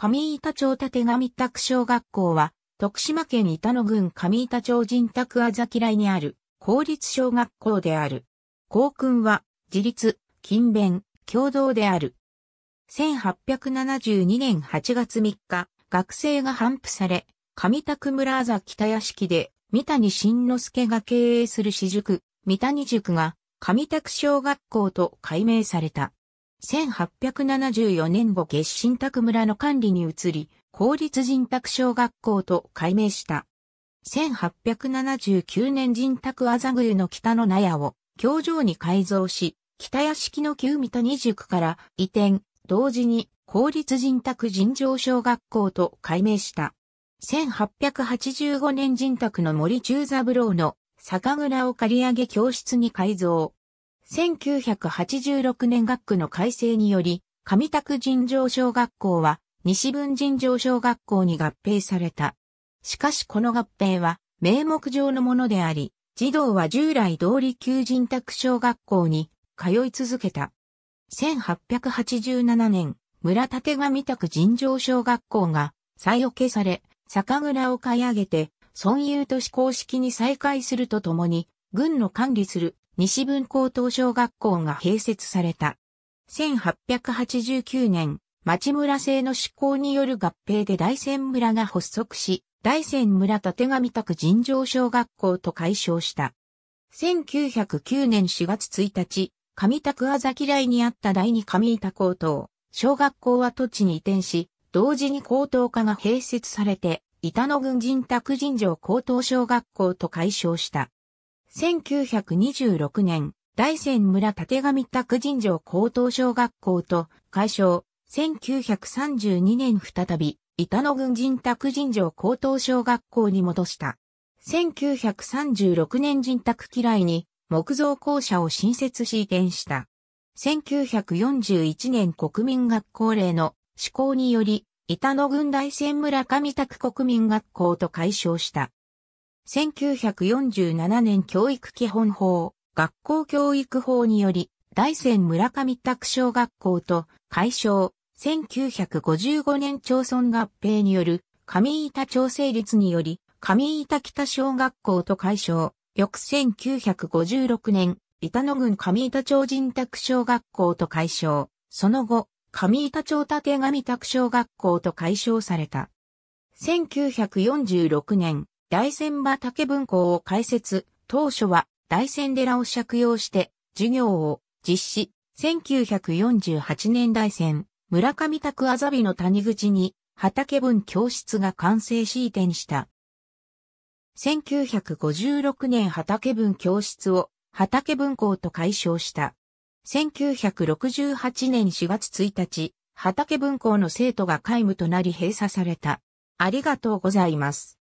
上板町立上宅小学校は、徳島県板野郡上板町人宅あざきらいにある公立小学校である。校訓は、自立、勤勉、共同である。1872年8月3日、学生が頒布され、上宅村あざ北屋敷で、三谷慎之介が経営する私塾、三谷塾が、上宅小学校と改名された。1874年後月新宅村の管理に移り、公立人宅小学校と改名した。1879年人宅あざぐゆの北の納屋を教場に改造し、北屋敷の旧三谷塾から移転、同時に公立人宅尋常小学校と改名した。1885年人宅の森中三郎の酒蔵を借り上げ教室に改造。1986年学区の改正により、上宅尋常小学校は西分尋常小学校に合併された。しかしこの合併は名目上のものであり、児童は従来通り旧人宅小学校に通い続けた。1887年、村立上宅尋常小学校が再置けされ、酒蔵を買い上げて、村有都市公式に再開するとともに、軍の管理する西文高等小学校が併設された。1889年、町村制の施行による合併で大仙村が発足し、大仙村立上宅尋常小学校と解消した。1909年4月1日、上宅あざ嫌いにあった第二上板高等、小学校は土地に移転し、同時に高等科が併設されて、板野郡人宅尋常高等小学校と解消した。1926年、大仙村立上宅尋常高等小学校と解消。1932年再び、板野郡人宅尋常高等小学校に戻した。1936年人宅嫌いに木造校舎を新設し移転した。1941年国民学校令の施行により、板野郡大仙村上宅国民学校と解消した。1947年教育基本法、学校教育法により、大仙村上宅小学校と解消、1955年町村合併による上板町成立により、上板北小学校と解消、翌1956年、板野郡上板町人宅小学校と解消、その後、上板町立上宅小学校と解消された。1946年、大仙場竹文校を開設、当初は大仙寺を借用して授業を実施。1948年大仙、村上宅あざびの谷口に畑文教室が完成し移転した。1956年畑文教室を畑文校と解消した。1968年4月1日、畑文校の生徒が皆無となり閉鎖された。ありがとうございます。